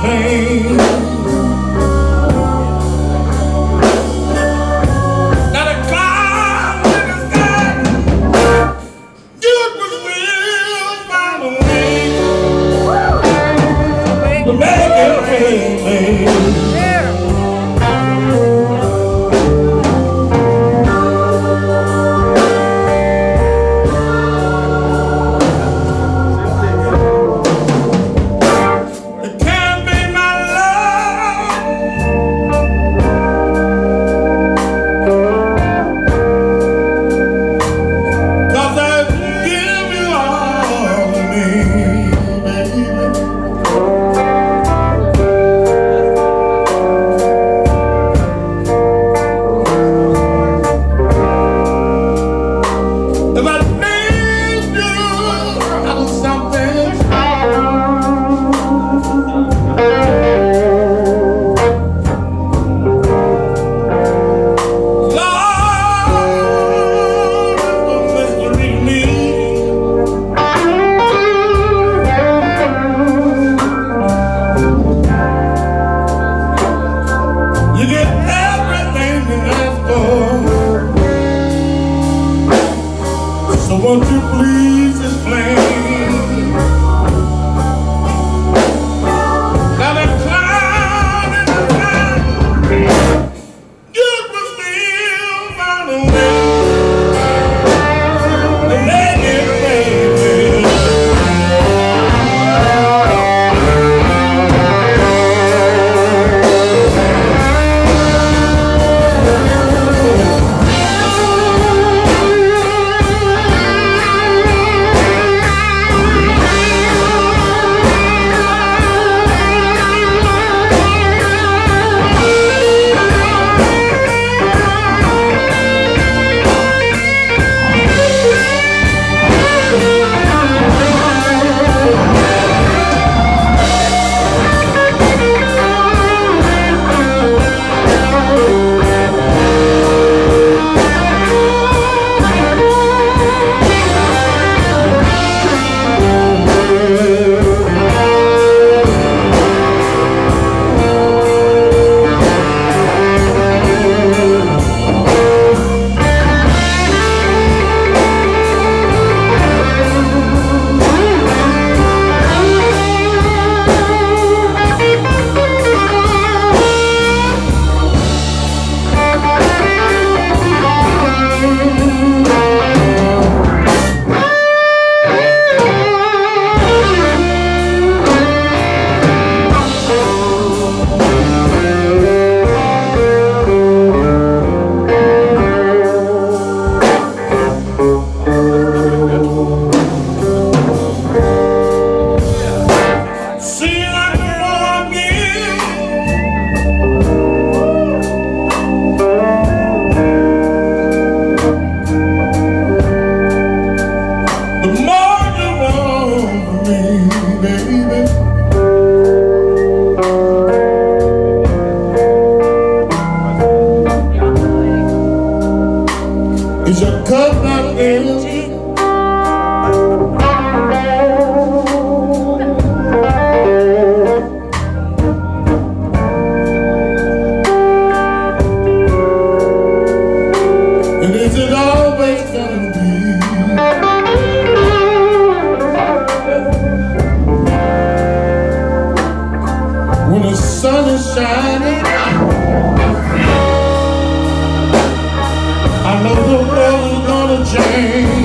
pain. is a cup not empty. And is it always gonna be? When the sun is shining the world is gonna change.